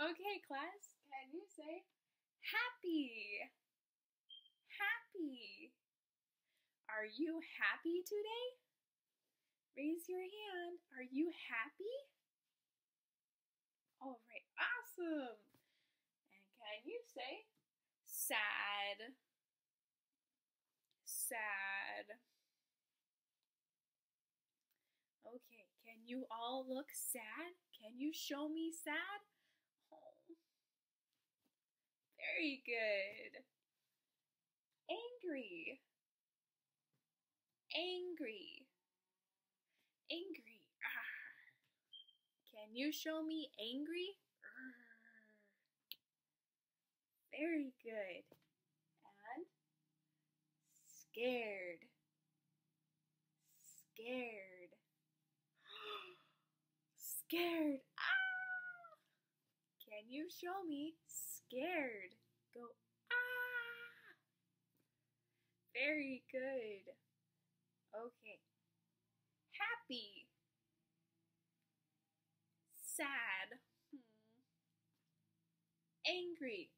Okay, class, can you say happy? Happy. Are you happy today? Raise your hand. Are you happy? All right, awesome. And can you say sad? Sad. Okay, can you all look sad? Can you show me sad? Very good. Angry. Angry. Angry. Ah. Can you show me angry? Very good. And scared. Scared. scared. Can you show me scared? Go ah. Very good. Okay. Happy. Sad. Hmm. Angry.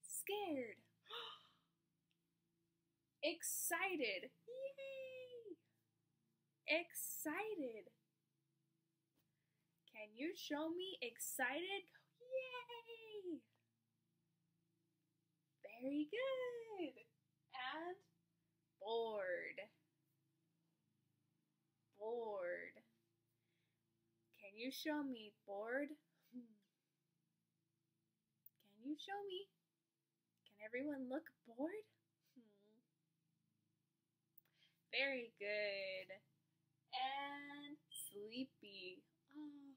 Scared. Excited. Yay! Excited. Can you show me excited? Yay! Very good. And bored. Bored. Can you show me bored? Can you show me? Can everyone look bored? Very good. And sleepy. Oh.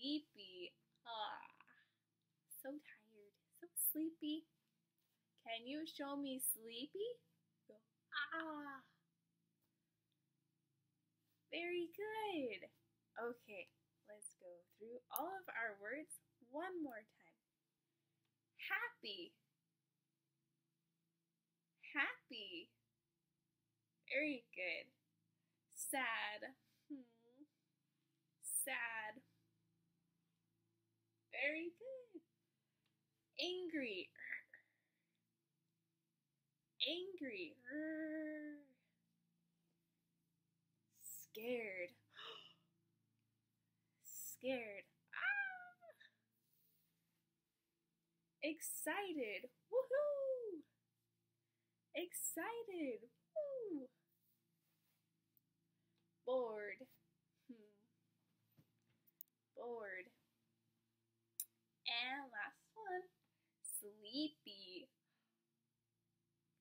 Sleepy. Ah. So tired. So sleepy. Can you show me sleepy? Ah. Very good. Okay, let's go through all of our words one more time. Happy. Happy. Very good. Sad. Hmm. Sad. Very good. Angry. Angry. Scared. Scared. Ah! Excited. Woohoo! Excited. Woo! Bored. Hmm. Bored. And last one. Sleepy.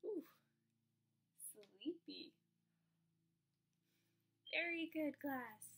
Ooh. Sleepy. Very good, class.